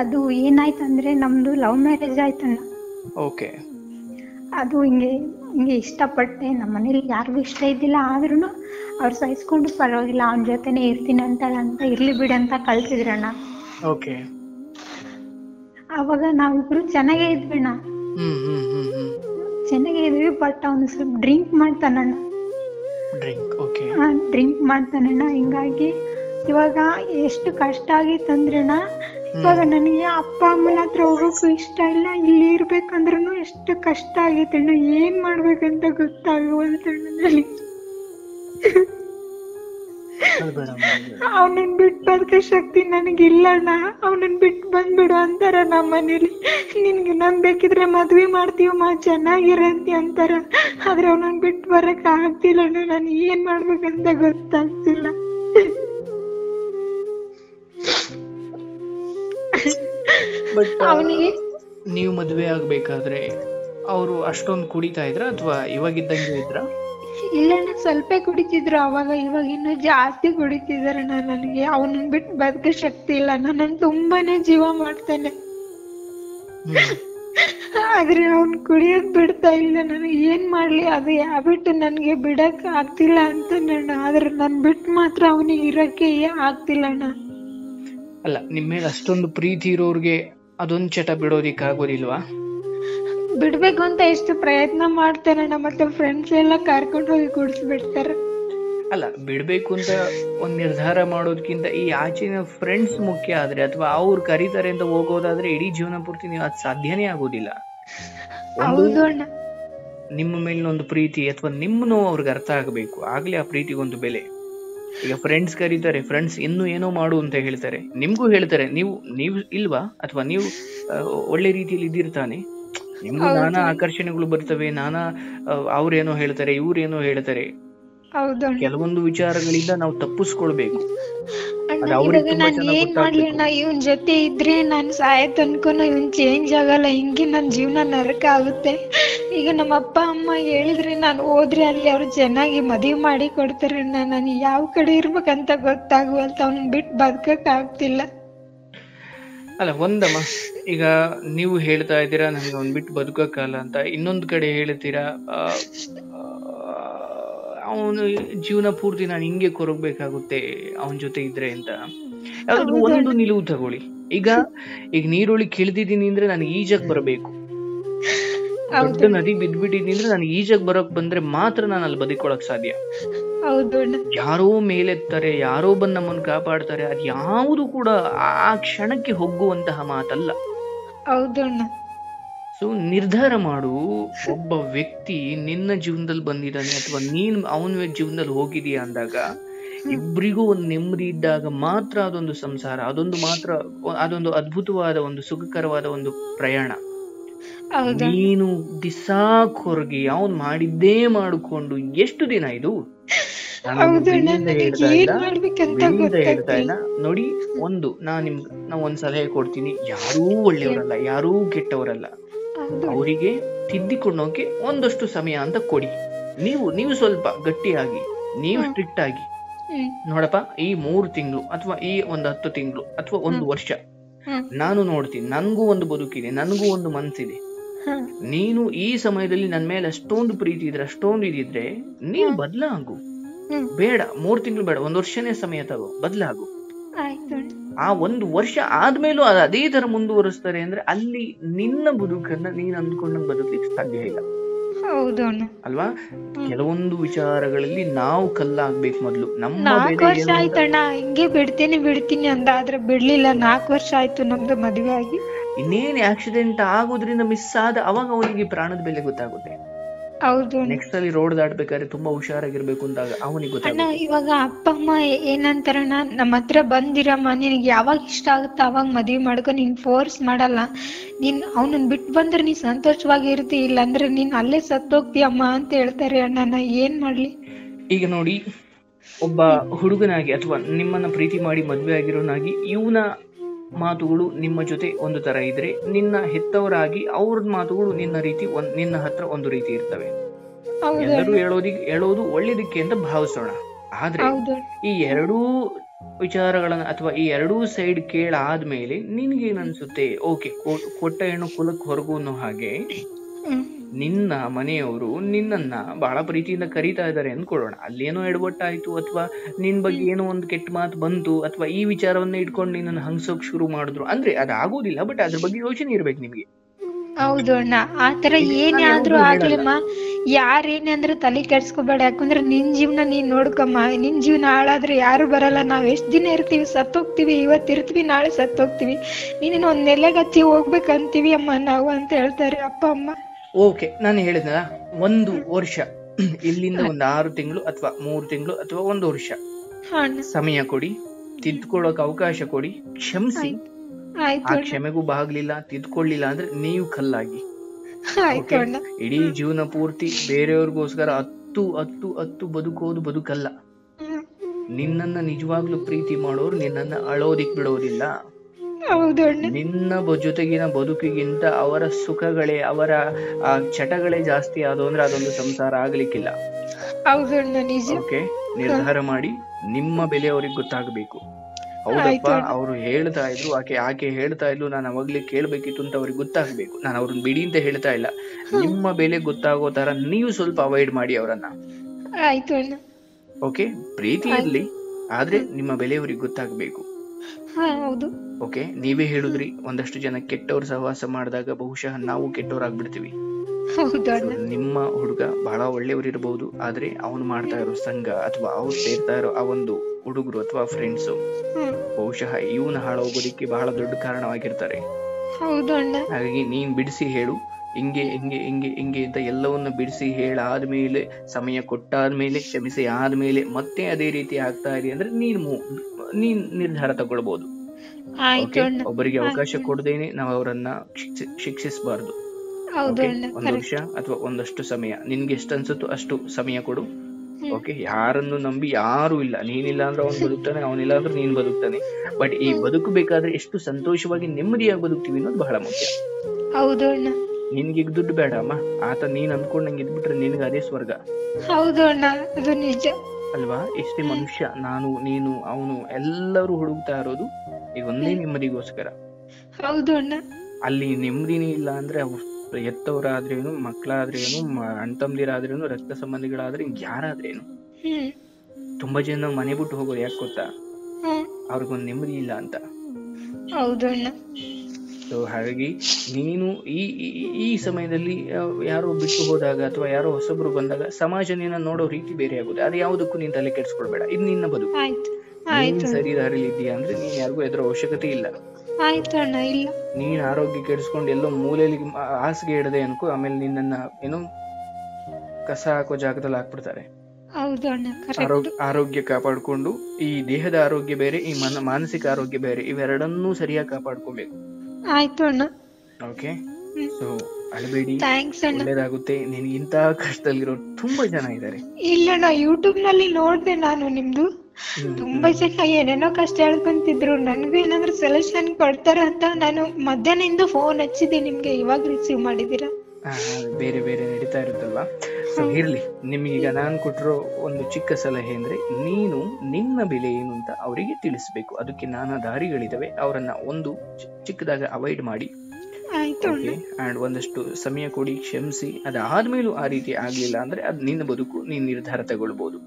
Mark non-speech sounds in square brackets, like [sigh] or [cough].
ಅದು ಏನಾಯ್ತಂದ್ರೆ ನಮ್ದು love marriage ಆಯ್ತಣ್ಣ ಓಕೆ ಅದು ಹಿಂಗೆ ಹಿಂಗೆ ಇಷ್ಟಪಟ್ಟೆ ನಮ್ಮ ಮನೇಲಿ ಯಾರಿಗೂ ಇಷ್ಟ ಇದ್ದಿಲ್ಲ ಆದ್ರೂ ಅವ್ರು ಸಹಿಸ್ಕೊಂಡು ಪರವಾಗಿಲ್ಲ ಅವನ ಜೊತೆನೆ ಇರ್ತೀನಿ ಅಂತ ಅಂತ ಇರ್ಲಿ ಬಿಡಿ ಅಂತ ಕಳ್ಸಿದ್ರಣ್ಣ. ಓಕೆ ಅವಾಗ ನಾವಿಬ್ರು ಚೆನ್ನಾಗೇ ಇದ್ವಿಣ್ಣ. ಚೆನ್ನಾಗೇ ಇದ್ವಿ ಬಟ್ ಅವನು ಸ್ವಲ್ಪ ಡ್ರಿಂಕ್ ಮಾಡ್ತಾನಣ್ಣ. ಡ್ರಿಂಕ್ ಓಕೆ ಡ್ರಿಂಕ್ ಮಾಡ್ತಾನಣ್ಣ. ಹಿಂಗಾಗಿ ಇವಾಗ ಎಷ್ಟು ಕಷ್ಟ ಆಗಿತ್ತಂದ್ರಣ್ಣ ಇವಾಗ ನನಗೆ ಅಪ್ಪ ಅಮ್ಮನ ಹತ್ರ ಹೋಗೋಕ್ಕೂ ಇಷ್ಟ ಇಲ್ಲ. ಇಲ್ಲಿ ಇರ್ಬೇಕಂದ್ರೂ ಎಷ್ಟು ಕಷ್ಟ ಆಗೈತೆ ಅಣ್ಣ. ಏನ್ ಮಾಡ್ಬೇಕಂತ ಗೊತ್ತಾಗುವಂತಣ್ಣ ನನಗೆ ಅವನನ್ ಬಿಟ್ಟು ಬದುಕೋ ಶಕ್ತಿ ನನಗಿಲ್ಲಣ್ಣ ಅವನನ್ ಬಿಟ್ಟು ಬಂದ್ಬಿಡು ಅಂತಾರ ನಮ್ಮ ಮನೇಲಿ. ನಿನ್ಗೆ ನಮ್ ಬೇಕಿದ್ರೆ ಮದ್ವೆ ಮಾಡ್ತೀವಮ್ಮ ಚೆನ್ನಾಗಿರಂತಿ ಅಂತಾರ. ಆದ್ರೆ ಅವನನ್ ಬಿಟ್ಟು ಬರಕ್ ಆಗ್ತಿಲ್ಲ ನಾನು ಏನ್ ಮಾಡ್ಬೇಕಂತ ಗೊತ್ತಾಗ್ತಿಲ್ಲ. ಬಟ್ ಅವನಿಗೆ? ನೀವು ಮದುವೆ ಆಗ್ಬೇಕಾದ್ರೆ ಅವರು ಅಷ್ಟೊಂದು ಕುಡಿತಾ ಇದ್ರ ಅಥವಾ ಇವಾಗಿದ್ದಂಗೆ ಇದ್ರ? ಇಲ್ಲಣ್ಣ ಸ್ವಲ್ಪ ಕುಡಿತಿದ್ರು ಅವಾಗ ಇವಾಗ ಇನ್ನು ಜಾಸ್ತಿ ಕುಡಿತಿದಾರಣ್ಣ ನನಗೆ. ಅವನನ್ನ ಬಿಟ್ಟು ಬದುಕ ಶಕ್ತಿ ಇಲ್ಲ ನಾನು ತುಂಬಾನೇ ಜೀವ ಮಾಡ್ತೇನೆ. ಆದ್ರೆ ಅವ್ನ್ ಕುಡಿಯೋದ್ ಬಿಡ್ತಾ ಇಲ್ಲ ನನಗೆ ಏನ್ ಮಾಡ್ಲಿ? ಅದು ಹ್ಯಾಬಿಟ್ ನನ್ಗೆ ಬಿಡಕ್ ಆಗ್ತಿಲ್ಲ ಅಂತ ನನ್ನ ಆದ್ರೆ ನನ್ ಬಿಟ್ ಮಾತ್ರ ಅವನಿಗೆ ಇರಕ್ಕೆ ಆಗ್ತಿಲ್ಲ ಅಣ್ಣ. ಅಲ್ಲ ನಿಮ್ಮ ಮೇಲೆ ಅಷ್ಟೊಂದು ಪ್ರೀತಿ ಇರೋರ್ಗೆ ಅದೊಂದ್ ಚಟ ಬಿಡೋದಿಕ್ ಆಗೋದಿಲ್ವಾ ಬಿಡ್ಬೇಕು ಅಂತ ಎಷ್ಟು ಪ್ರಯತ್ನ ಮಾಡ್ತಾರಣ್ಣ ಮತ್ತೆ ಫ್ರೆಂಡ್ಸ್ ಎಲ್ಲ ಕರ್ಕೊಂಡು ಹೋಗಿ ಕುಡಿಸ್ಬಿಡ್ತಾರೆ ಅಲ್ಲ ಬಿಡ್ಬೇಕು ಅಂತ ಒಂದ್ ನಿರ್ಧಾರ ಮಾಡೋದಕ್ಕಿಂತ ಈ ಆಚಿನ ಫ್ರೆಂಡ್ಸ್ ಮುಖ್ಯ ಆದ್ರೆ ಅಥವಾ ಅವ್ರು ಕರೀತಾರೆ ಅಂತ ಹೋಗೋದಾದ್ರೆ ಇಡೀ ಜೀವನ ಪೂರ್ತಿ ನೀವು ಅದು ಸಾಧ್ಯನೇ ಆಗೋದಿಲ್ಲ. ಒಂದು ಹೌದು ಅಣ್ಣ. ನಿಮ್ಮ ಮೇಲಿನ ಒಂದು ಪ್ರೀತಿ ಅಥವಾ ನಿಮ್ಮ ನೋವು ಅವ್ರಿಗೆ ಅರ್ಥ ಆಗಬೇಕು. ಆಗ್ಲೇ ಆ ಪ್ರೀತಿಗೊಂದು ಬೆಲೆ. ಈಗ ಫ್ರೆಂಡ್ಸ್ ಕರೀತಾರೆ ಫ್ರೆಂಡ್ಸ್ ಇನ್ನೂ ಏನೋ ಮಾಡು ಅಂತ ಹೇಳ್ತಾರೆ. ನಿಮ್ಗೂ ಹೇಳ್ತಾರೆ ನೀವು ನೀವು ಇಲ್ವಾ? ಅಥವಾ ನೀವು ಒಳ್ಳೆ ರೀತಿಯಲ್ಲಿ ಇದ್ದಿರ್ತಾನೆ? ನಿಮ್ಗೂ. ನಾನಾ ಆಕರ್ಷಣೆಗಳು ಬರ್ತವೆ ನಾನಾ ಅವ್ರೇನೋ ಹೇಳ್ತಾರೆ ಇವ್ರೇನೋ ಹೇಳ್ತಾರೆ. ಕೆಲವೊಂದು ವಿಚಾರಗಳಿಂದ ನಾವು ತಪ್ಪಿಸ್ಕೊಳ್ಬೇಕು. ಅಣ್ಣ ಅದು ಇವಾಗ ನಾನ್ ಏನ್ ಮಾಡ್ಲಿ. ಅಣ್ಣ ಇವನ್ ಜೊತೆ ಇದ್ರೆ ನಾನ್ ಸಾಯತ್ ಅನ್ಕೊಂಡು ಇವನ್ ಚೇಂಜ್ ಆಗಲ್ಲ ಹಿಂಗೆ ನನ್ ಜೀವನ ನರಕ ಆಗುತ್ತೆ. ಈಗ ನಮ್ಮ ಅಪ್ಪ ಅಮ್ಮ ಹೇಳಿದ್ರೆ ನಾನು ಹೋದ್ರೆ ಅಲ್ಲಿ ಅವ್ರು ಚೆನ್ನಾಗಿ ಮದುವೆ ಮಾಡಿ ಕೊಡ್ತಾರೆ ನಾನ್ ನಾನು ಯಾವ ಕಡೆ ಇರ್ಬೇಕಂತ ಗೊತ್ತಾಗುವಲ್ತ ಅವ್ನ್ ಬಿಟ್ಟು ಬದುಕಕ್ ಆಗ್ತಿಲ್ಲ. ಅಲ್ಲ ಒಂದಮ್ಮ ಈಗ ನೀವು ಹೇಳ್ತಾ ಇದ್ದೀರಾ ನಮ್ಗೆ ಅವ್ನ್ ಬಿಟ್ಟು ಬದುಕಕ್ಕಲ್ಲ ಅಂತ ಇನ್ನೊಂದ್ ಕಡೆ ಹೇಳ್ತೀರಾ? ಅವನು ಜೀವನ ಪೂರ್ತಿ ನಾನು ಹಿಂಗೆ ಕೊರಗಬೇಕಾಗುತ್ತೆ ಅವನ ಜೊತೆ ಇದ್ರೆ ಅಂತ. ಯಾವ್ದಾದ್ರು ಒಂದು ನಿಲುವು ತಗೊಳ್ಳಿ. ಈಗ ಈಗ ನೀರುಳ್ಳಿ ಕಿಳಿದಿದ್ದೀನಿ ಅಂದ್ರೆ ನಾನು ಈಜಕ್ ಬರಬೇಕು. ದೊಡ್ಡ ನದಿ ಬಿದ್ಬಿಟ್ಟಿದ್ದೀನಿ ಅಂದ್ರೆ ನಾನು ಈಜಕ್ ಬರೋಕ್ ಬಂದ್ರೆ ಮಾತ್ರ ನಾನು ಅಲ್ಲಿ ಬದುಕೊಳಕ್ ಸಾಧ್ಯ. ಯಾರೋ ಮೇಲೆತ್ತಾರೆ ಯಾರೋ ಬಂದು ನಮ್ಮನ್ನು ಕಾಪಾಡ್ತಾರೆ ಅದು ಯಾವುದು ಕೂಡ ಆ ಕ್ಷಣಕ್ಕೆ ಹೋಗುವಂತಹ ಮಾತಲ್ಲ. ಹೌದು ಅಣ್ಣ. ಸೊ ನಿರ್ಧಾರ ಮಾಡು. ಒಬ್ಬ ವ್ಯಕ್ತಿ ನಿನ್ನ ಜೀವನದಲ್ಲಿ ಬಂದಿದ್ದಾನೆ ಅಥವಾ ನೀನ್ ಅವನ ಜೀವನದಲ್ಲಿ ಹೋಗಿದೀಯ ಅಂದಾಗ ಇಬ್ಬರಿಗೂ ಒಂದು ನೆಮ್ಮದಿ ಇದ್ದಾಗ ಮಾತ್ರ ಅದೊಂದು ಸಂಸಾರ ಅದೊಂದು ಮಾತ್ರ ಅದೊಂದು ಅದ್ಭುತವಾದ ಒಂದು ಸುಖಕರವಾದ ಒಂದು ಪ್ರಯಾಣ. ನೀನು ದಿಸಾ ಕೊರಗಿ ಅವನ್ ಮಾಡಿದ್ದೇ ಮಾಡಿಕೊಂಡು ಎಷ್ಟು ದಿನ ಇದು? ಹೇಳ್ತಾ ಇಲ್ಲ ನೋಡಿ ಒಂದು ನಾನ್ ನಿಮ್ಗೆ ನಾ ಒಂದ್ ಸಲಹೆ ಕೊಡ್ತೀನಿ. ಯಾರೂ ಒಳ್ಳೆಯವರಲ್ಲ ಯಾರೂ ಕೆಟ್ಟವರಲ್ಲ. ಅವರಿಗೆ ತಿದ್ದಿಕೊಂಡೋಕೆ ಒಂದಷ್ಟು ಸಮಯ ಅಂತ ಕೊಡಿ. ನೀವು ನೀವು ಸ್ವಲ್ಪ ಗಟ್ಟಿಯಾಗಿ ನೀವು ಸ್ಟ್ರಿಕ್ಟ್ ಆಗಿ ನೋಡಪ್ಪ ಈ ಮೂರು ತಿಂಗಳು ಅಥವಾ ಈ ಒಂದು ಹತ್ತು ತಿಂಗಳು ಅಥವಾ ಒಂದು ವರ್ಷ. ನಾನು ನೋಡ್ತೀನಿ ನನಗೂ ಒಂದು ಬದುಕಿದೆ ನನ್ಗೂ ಒಂದು ಮನ್ಸಿದೆ. ನೀನು ಈ ಸಮಯದಲ್ಲಿ ನನ್ನ ಮೇಲೆ ಅಷ್ಟೊಂದು ಪ್ರೀತಿ ಇದ್ರೆ ಅಷ್ಟೊಂದು ಇದಿದ್ರೆ ನೀನು. ಬದಲಾಗು. ಬೇಡ ಮೂರ್ ತಿಂಗಳು ಬೇಡ ಒಂದ್ ವರ್ಷನೇ ಸಮಯ ತಗೋ ಬದಲಾಗು. ಆ ಒಂದು ವರ್ಷ ಆದ್ಮೇಲೂ ಅದು ಅದೇ ತರ ಮುಂದುವರಿಸ್ತಾರೆ ಅಂದ್ರೆ ಅಲ್ಲಿ ನಿನ್ನ ಬದುಕನ್ನ ನೀನ್ ಅಂದ್ಕೊಂಡಂಗ್ ಬದುಕಲಿಕ್ಕೆ ಸಾಧ್ಯ ಇಲ್ಲ. ಅಲ್ವಾ? ಕೆಲವೊಂದು ವಿಚಾರಗಳಲ್ಲಿ ನಾವು ಕಲ್ಲಾಗ್ಬೇಕು ಮೊದ್ಲು. ನಮ್ಮ ನಾಲ್ಕು ವರ್ಷ ಆಯ್ತಣ್ಣ ಹಿಂಗೆ ಬಿಡ್ತೀನಿ ಬಿಡ್ತೀನಿ ಅಂದ ಆದ್ರೆ ಬಿಡ್ಲಿಲ್ಲ. ನಾಲ್ಕು ವರ್ಷ ಆಯ್ತು ನಮ್ದು ಮದ್ವೆ ಆಗಿ. ಇನ್ನೇನ್ ಆಕ್ಸಿಡೆಂಟ್ ಆಗೋದ್ರಿಂದ ಮಿಸ್ ಆದ ಅವಾಗ ಅವನಿಗೆ ಪ್ರಾಣದ ಬೆಲೆ ಗೊತ್ತಾಗುತ್ತೆ. ಹೌದು. ನೆಕ್ಸ್ಟ್ ಅಲ್ಲಿ ರೋಡ್ ದಾಟಬೇಕಾದ್ರೆ ತುಂಬಾ ಹುಷಾರಾಗಿರ್ಬೇಕು ಅಂದಾಗ ಅವನಿಗೆ ಅಣ್ಣ ಗೊತ್ತಾಗುತ್ತೆ ಇವಾಗ ಅಪ್ಪ ಅಮ್ಮ ಏನಂತಾರಣ್ಣ ನಮ್ಮ ಹತ್ರ ಬಂದಿರಮ್ಮ ನಿನಗೆ ಯಾವಾಗ ಇಷ್ಟ ಆಗುತ್ತೆ ಅವಾಗ ಮದ್ವೆ ಮಾಡ್ಕೊ ನೀನ್ ಫೋರ್ಸ್ ಮಾಡಲ್ಲ. ನೀನ್ ಅವನನ್ನ ಬಿಟ್ಟು ಬಂದ್ರೆ ನೀನ್ ಸಂತೋಷವಾಗಿ ಇರ್ತಿ ಇಲ್ಲಾಂದ್ರೆ ನೀನ್ ಅಲ್ಲೇ ಸತ್ತೋಗ್ತೀಯಮ್ಮ ಅಂತ ಹೇಳ್ತಾರೆ ಅಣ್ಣ ನಾ ಏನ್ ಮಾಡ್ಲಿ? ಈಗ ನೋಡಿ ಒಬ್ಬ ಹುಡುಗನಾಗಿ ಅಥವಾ ನಿಮ್ಮನ್ನ ಪ್ರೀತಿ ಮಾಡಿ ಮದ್ವೆ ಆಗಿರೋನಾಗಿ ಇವನ ಮಾತುಗಳು ನಿಮ್ಮ ಜೊತೆ ಒಂದು ತರ ಇದ್ರೆ ನಿನ್ನ ಹೆತ್ತವರಾಗಿ ಅವ್ರ ಮಾತುಗಳು ನಿನ್ನ ರೀತಿ ಒಂದ್ ನಿನ್ನ ಹತ್ರ ಒಂದು ರೀತಿ ಇರ್ತವೆ. ಎಲ್ಲರೂ ಹೇಳೋದಿ ಹೇಳೋದು ಒಳ್ಳೇದಕ್ಕೆ ಅಂತ ಭಾವಿಸೋಣ. ಆದ್ರೆ ಈ ಎರಡೂ ವಿಚಾರಗಳನ್ನ ಅಥವಾ ಈ ಎರಡೂ ಸೈಡ್ ಕೇಳಾದ್ಮೇಲೆ ನಿನ್ಗೇನ್ ಅನ್ಸುತ್ತೆ? ಓಕೆ ಕೊಟ್ಟ ಹೆಣ್ಣು ಕುಲಕ್ ಹೊರಗು ಅನ್ನೋ ಹಾಗೆ ನಿನ್ನ ಮನೆಯವರು ನಿನ್ನನ್ನ ಬಹಳ ಪ್ರೀತಿಯಿಂದ ಕರೀತಾ ಇದ್ದಾರೆ ಅಂದ್ಕೊಳ್ಳೋಣ. ಅಲ್ಲೇನೋ ಎಡವಟ್ಟಾಯಿತು ಅಥವಾ ನಿನ್ ಬಗ್ಗೆ ಏನೋ ಒಂದು ಕೆಟ್ಟ ಮಾತು ಬಂತು ಅಥವಾ ಈ ವಿಚಾರವನ್ನ ಇಟ್ಕೊಂಡು ನಿನ್ನನ್ನು ಹಂಗ್ಸೋಕ್ ಶುರು ಮಾಡಿದ್ರು. ಅಂದ್ರೆ ಅದಾಗೋದಿಲ್ಲ ಬಟ್ ಅದ್ರ ಬಗ್ಗೆ ಯೋಚನೆ ಇರಬೇಕು ನಿಮಗೆ. ಹೌದು ಅಣ್ಣ ಆತರ ಏನೇ ಆದ್ರೂ ಆಗ್ಲಿಮ್ಮ ಯಾರೇನೇ ಅಂದ್ರೆ ತಲೆ ಕೆಡ್ಸ್ಕೊಬೇಡ ಯಾಕಂದ್ರೆ ನಿನ್ ಜೀವನ ನೀನ್ ನೋಡ್ಕಮ್ಮ. ನಿನ್ ಜೀವನ ಹಾಳಾದ್ರೆ ಯಾರು ಬರಲ್ಲ. ನಾವ್ ಎಷ್ಟ್ ದಿನ ಇರ್ತೀವಿ ಸತ್ತೋಗ್ತೀವಿ ಇವತ್ ಇರ್ತೀವಿ ನಾಳೆ ಸತ್ತೋಗ್ತೀವಿ. ನೀನ್ ಒಂದ್ ನೆಲೆಗತ್ತಿ ಹೋಗ್ಬೇಕಂತೀವಿ ಅಮ್ಮ ನಾವು ಅಂತ ಹೇಳ್ತಾರೆ ಅಪ್ಪ ಅಮ್ಮ. ಓಕೆ ನಾನು ಹೇಳಿದ ಒಂದು ವರ್ಷ. [clears throat] ಇಲ್ಲಿಂದ ಒಂದು ಆರು ತಿಂಗಳು ಅಥವಾ ಮೂರು ತಿಂಗಳು ಅಥವಾ ಒಂದು ವರ್ಷ. ಸಮಯ ಕೊಡಿ ತಿದ್ಕೊಳ್ಳೋಕೆ ಅವಕಾಶ ಕೊಡಿ ಕ್ಷಮಿಸಿ. ಆ ಕ್ಷಮೆಗೂ ಬಾಗ್ಲಿಲ್ಲ ತಿದ್ಕೊಳ್ಳಿಲ್ಲ ಅಂದ್ರೆ ನೀವು ಕಲ್ಲಾಗಿ. ಇಡೀ ಜೀವನ ಪೂರ್ತಿ ಬೇರೆಯವ್ರಿಗೋಸ್ಕರ ಹತ್ತು ಹತ್ತು ಹತ್ತು ಬದುಕೋದು ಬದುಕಲ್ಲ. ನಿನ್ನನ್ನ ನಿಜವಾಗ್ಲೂ ಪ್ರೀತಿ ಮಾಡೋರು ನಿನ್ನನ್ನ ಅಳೋದಿಕ್ ಬಿಡೋದಿಲ್ಲ ನಿನ್ನ ಜೊತೆಗಿನ ಬದುಕಿಗಿಂತ ಅವರ ಸುಖಗಳೇ ಅವರ ಆ ಚಟಗಳೇ ಜಾಸ್ತಿ ಆದವು ಅಂದ್ರೆ ಅದೊಂದು ಸಂಸಾರ ಆಗ್ಲಿಕ್ಕಿಲ್ಲ. ಓಕೆ ನಿರ್ಧಾರ ಮಾಡಿ ನಿಮ್ಮ ಬೆಲೆ ಅವ್ರಿಗೆ ಗೊತ್ತಾಗಬೇಕು. ಹೌದಪ್ಪ. ಅವ್ರು ಹೇಳ್ತಾ ಇದ್ರು ಆಕೆ ಆಕೆ ಹೇಳ್ತಾ ಇದ್ಲು ನಾನು ಅವಾಗ್ಲೇ ಕೇಳ್ಬೇಕಿತ್ತು ಅಂತ ಅವ್ರಿಗೆ ಗೊತ್ತಾಗ್ಬೇಕು. ನಾನು ಅವ್ರನ್ನ ಬಿಡಿ ಅಂತ ಹೇಳ್ತಾ ಇಲ್ಲ. ನಿಮ್ಮ ಬೆಲೆ ಗೊತ್ತಾಗೋ ತರ ನೀವು ಸ್ವಲ್ಪ ಅವಾಯ್ಡ್ ಮಾಡಿ ಅವರನ್ನ. ಓಕೆ ಪ್ರೀತಿ ಇರ್ಲಿ ಆದ್ರೆ ನಿಮ್ಮ ಬೆಲೆ ಅವ್ರಿಗೆ ಗೊತ್ತಾಗ್ಬೇಕು. ಹಾ ಹೌದು. ಓಕೆ ನೀವೇ ಹೇಳಿದ್ರಿ ಒಂದಷ್ಟು ಜನ ಕೆಟ್ಟವ್ರ ಸಹವಾಸ ಮಾಡಿದಾಗ ಬಹುಶಃ ನಾವು ಕೆಟ್ಟವರಾಗ್ಬಿಡ್ತೀವಿ. ನಿಮ್ಮ ಹುಡುಗ ಬಹಳ ಒಳ್ಳೆಯವರು ಇರಬಹುದು ಆದ್ರೆ ಅವನು ಮಾಡ್ತಾ ಇರೋ ಸಂಘ ಅಥವಾ ಅವ್ರು ಸೇರ್ತಾ ಇರೋ ಆ ಒಂದು ಹುಡುಗರು ಅಥವಾ ಫ್ರೆಂಡ್ಸ್ ಬಹುಶಃ ಇವನ ಹಾಳಾಗೋದಕ್ಕೆ ಬಹಳ ದೊಡ್ಡ ಕಾರಣವಾಗಿರ್ತಾರೆ. ಹಾಗಾಗಿ ನೀನ್ ಬಿಡಿಸಿ ಹೇಳು ಹಿಂಗೆ ಹಿಂಗೆ ಹಿಂಗೆ ಹಿಂಗೆ ಅಂತ ಎಲ್ಲವನ್ನ ಬಿಡಿಸಿ ಹೇಳಾದ್ಮೇಲೆ ಸಮಯ ಕೊಟ್ಟಾದ್ಮೇಲೆ ಕ್ಷಮಿಸಿ ಆದ್ಮೇಲೆ ಮತ್ತೆ ಅದೇ ರೀತಿ ಆಗ್ತಾ ಇದೆ ಅಂದ್ರೆ ನೀನ್ ನೀನ್ ನಿರ್ಧಾರ ತಗೊಳ್ಬಹುದು ಒಬ್ಬರಿಗೆ ಅವಕಾಶ. ಕೊಡದೇನೆ ನಾವು ಅವರನ್ನ ಶಿಕ್ಷಿ- ಶಿಕ್ಷಿಸಬಾರ್ದು. ಅಣ್ಣ ಒಂದು ವರ್ಷ ಅಥವಾ ಒಂದಷ್ಟು ಸಮಯ. ನಿನ್ಗೆ ಎಷ್ಟು ಅನ್ಸುತ್ತೋ ಅಷ್ಟು ಸಮಯ ಕೊಡು. ಓಕೆ ಯಾರನ್ನು ನಂಬಿ ಯಾರು ಇಲ್ಲ. ನೀನಿಲ್ಲ ಅಂದ್ರೆ ಅವ್ನು ಬದುಕ್ತಾನೆ ಅವನಿಲ್ಲ ಅಂದ್ರೆ ನೀನ್ ಬದುಕ್ತಾನೆ. ಬಟ್ ಈ ಬದುಕಬೇಕಾದ್ರೆ ಎಷ್ಟು ಸಂತೋಷವಾಗಿ ನೆಮ್ಮದಿಯಾಗಿ ಬದುಕ್ತೀವಿ ಅನ್ನೋದು ಬಹಳ ಮುಖ್ಯ. ಹೌದು ಅಣ್ಣ ನಿನ್ಗೆ ಈಗ ದುಡ್ಡು ಬೇಡ ಅಮ್ಮ ಆತ ನೀನ್ ಅನ್ಕೊಂಡಂಗೆ ಇದ್ಬಿಟ್ರೆ ನಿನ್ಗೆ ಅದೇ ಸ್ವರ್ಗ. ಹೌದು ಅಣ್ಣ ಅದು ನಿಜ. ಅಲ್ವಾ? ಎಷ್ಟೇ ಮನುಷ್ಯ ನಾನು ನೀನು ಅವನು ಎಲ್ಲರೂ ಹುಡುಕ್ತಾ ಇರೋದು ಈಗ ಒಂದೇ ನೆಮ್ಮದಿಗೋಸ್ಕರ. ಹೌದು ಅಣ್ಣ. ಅಲ್ಲಿ ನೆಮ್ಮದಿನೇ ಇಲ್ಲ ಅಂದ್ರೆ ಅವ್ರು ಎತ್ತವರಾದ್ರೇನು ಮಕ್ಕಳಾದ್ರೇನು ಅಣ್ತಂದಿರಾದ್ರೇನು ರಕ್ತ ಸಂಬಂಧಿಗಳಾದ್ರೆ ಯಾರಾದ್ರೇನು. ತುಂಬಾ ಜನ ಮನೆ ಬಿಟ್ಟು ಹೋಗೋದು ಯಾಕೆ ಗೊತ್ತಾ? ಅವ್ರಿಗೊಂದು ನೆಮ್ಮದಿ ಇಲ್ಲ ಅಂತ. ಹೌದು ಸೊ ಹಾಗಾಗಿ ನೀನು ಈ ಈ- ಸಮಯದಲ್ಲಿ ಯಾರೋ ಬಿಟ್ಟು ಹೋದಾಗ ಅಥವಾ ಯಾರೋ ಹೊಸಬರು ಬಂದಾಗ ಸಮಾಜ ನಿನ್ನ ನೋಡೋ ರೀತಿ ಬೇರೆ ಆಗುತ್ತೆ ಅದು ಯಾವುದಕ್ಕೂ ನೀನ್ ತಲೆ ಕೆಡಿಸ್ಕೊಳ್ಬೇಡ. ಇದು ನಿನ್ನ ಬದುಕು. ನೀನ್ ಸರಿ ದಾರಿಲಿ ಇದೆಯಾ ಅಂದ್ರೆ ನೀನ್ ಯಾರಿಗೂ ಎದುರು ಅವಶ್ಯಕತೆ ಇಲ್ಲ. ನೀನ್ ಆರೋಗ್ಯ ಕೆಡಿಸ್ಕೊಂಡು ಎಲ್ಲೋ ಮೂಲೆಯಲ್ಲಿ ಹಾಸಿಗೆ ಇಡದೆ ಅನ್ಕೋ ಆಮೇಲೆ ನಿನ್ನನ್ನ ಏನು ಕಸ ಹಾಕೋ ಜಾಗದಲ್ಲಿ ಹಾಕ್ಬಿಡ್ತಾರೆ. ಆರೋಗ್ಯ ಕಾಪಾಡ್ಕೊಂಡು ಈ ದೇಹದ ಆರೋಗ್ಯ ಬೇರೆ ಈ ಮನ ಮಾನಸಿಕ ಆರೋಗ್ಯ ಬೇರೆ ಇವೆರಡನ್ನೂ ಸರಿಯಾಗಿ ಕಾಪಾಡ್ಕೋಬೇಕು. ಆಯ್ತು ಅಣ್ಣ. ಓಕೆ. ಸೊ ಅಳಬೇಡಿ. ಥ್ಯಾಂಕ್ಸ್ ಅಣ್ಣ. ಒಳ್ಳೇದಾಗುತ್ತೆ. ನೀನು ಇಂತಹ ಕಷ್ಟದಲ್ಲಿರೋ ತುಂಬಾ ಜನ ಇದ್ದಾರೆ. ಇಲ್ಲ ಅಣ್ಣ ಯೂಟ್ಯೂಬ್ನಲ್ಲಿ ನೋಡ್ದೆ ನಾನು ನಿಮ್ದು. ತುಂಬಾ ಜನ ಏನೇನೋ ಕಷ್ಟ ಹೇಳ್ಕೊಂತಿದ್ರು. ನನ್ಗೂ ಏನಾದ್ರು ಸೊಲ್ಯೂಷನ್ ಕೊಡ್ತಾರ ಅಂತ ನಾನು ಮಧ್ಯಾಹ್ನದಿಂದ ಫೋನ್ ಹಚ್ಚಿದೆ ನಿಮ್ಗೆ. ಇವಾಗ ರಿಸೀವ್ ಮಾಡಿದೀರಾ ಬೇರೆ ಬೇರೆ ನಡೀತಾ ಇರುತ್ತಲ್ವಾ? ಸೊ ಇರ್ಲಿ. ನಿಮಗೀಗ ನಾನು ಕೊಟ್ಟಿರೋ ಒಂದು ಚಿಕ್ಕ ಸಲಹೆ ಅಂದರೆ ನೀನು ನಿನ್ನ ಬೆಲೆ ಏನು ಅಂತ ಅವರಿಗೆ ತಿಳಿಸ್ಬೇಕು. ಅದಕ್ಕೆ ನಾನಾ ದಾರಿಗಳಿದಾವೆ. ಅವರನ್ನ ಒಂದು ಚಿಕ್ಕದಾಗ ಅವಾಯ್ಡ್ ಮಾಡಿ. ಆ್ಯಂಡ್ ಒಂದಷ್ಟು ಸಮಯ ಕೊಡಿ ಕ್ಷಮಿಸಿ. ಅದಾದ್ಮೇಲೂ ಆ ರೀತಿ ಆಗಲಿಲ್ಲ ಅಂದ್ರೆ ಅದು ನಿನ್ನ ಬದುಕು ನೀನು ನಿರ್ಧಾರ ತಗೊಳ್ಬಹುದು